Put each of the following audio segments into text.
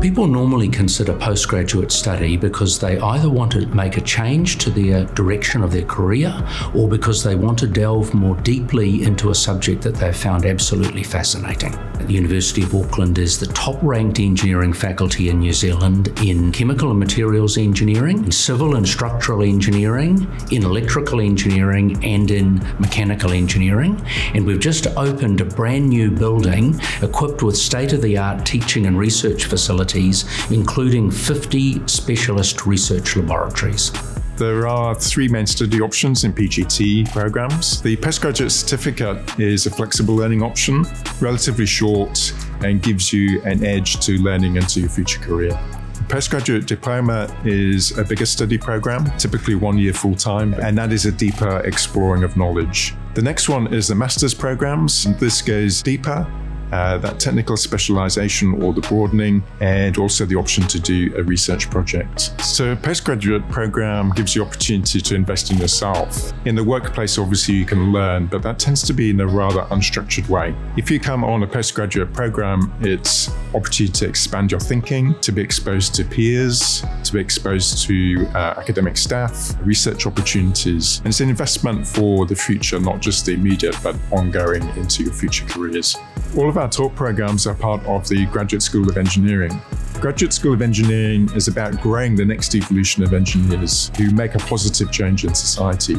People normally consider postgraduate study because they either want to make a change to their direction of their career or because they want to delve more deeply into a subject that they've found absolutely fascinating. The University of Auckland is the top ranked engineering faculty in New Zealand in chemical and materials engineering, in civil and structural engineering, in electrical engineering, and in mechanical engineering. And we've just opened a brand new building equipped with state of the art teaching and research facilities facilities, including 50 specialist research laboratories. There are three main study options in PGT programs. The postgraduate certificate is a flexible learning option, relatively short, and gives you an edge to learning into your future career. The postgraduate diploma is a bigger study program, typically one year full time, and that is a deeper exploring of knowledge. The next one is the master's programs. This goes deeper uh, that technical specialization or the broadening, and also the option to do a research project. So, a postgraduate program gives you opportunity to invest in yourself. In the workplace, obviously, you can learn, but that tends to be in a rather unstructured way. If you come on a postgraduate program, it's opportunity to expand your thinking, to be exposed to peers, to be exposed to uh, academic staff, research opportunities, and it's an investment for the future, not just the immediate, but ongoing into your future careers. All of our talk programs are part of the Graduate School of Engineering. Graduate School of Engineering is about growing the next evolution of engineers who make a positive change in society.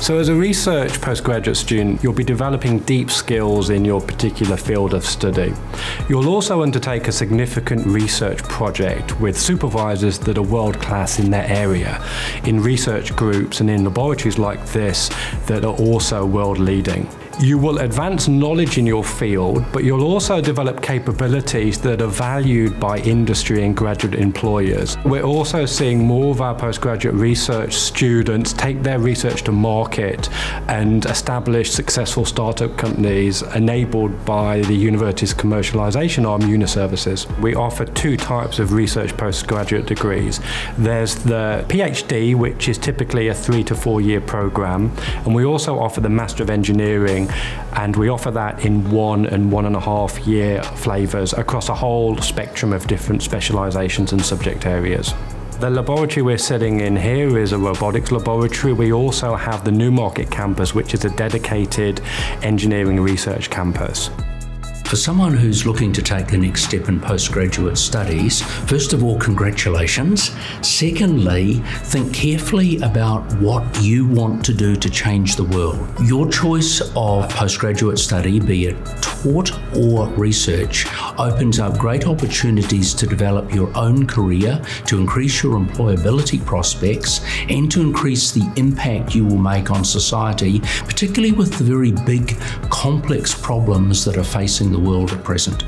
So, as a research postgraduate student, you'll be developing deep skills in your particular field of study. You'll also undertake a significant research project with supervisors that are world class in their area, in research groups and in laboratories like this that are also world leading. You will advance knowledge in your field, but you'll also develop capabilities that are valued by industry and graduate employers. We're also seeing more of our postgraduate research students take their research to market and establish successful startup companies enabled by the university's commercialization arm, Uniservices. We offer two types of research postgraduate degrees. There's the PhD, which is typically a three to four year program, and we also offer the Master of Engineering and we offer that in one and one and a half year flavours across a whole spectrum of different specialisations and subject areas. The laboratory we're sitting in here is a robotics laboratory. We also have the Newmarket campus, which is a dedicated engineering research campus. For someone who's looking to take the next step in postgraduate studies, first of all, congratulations. Secondly, think carefully about what you want to do to change the world. Your choice of postgraduate study, be it taught or research, opens up great opportunities to develop your own career, to increase your employability prospects, and to increase the impact you will make on society, particularly with the very big, complex problems that are facing the world at present.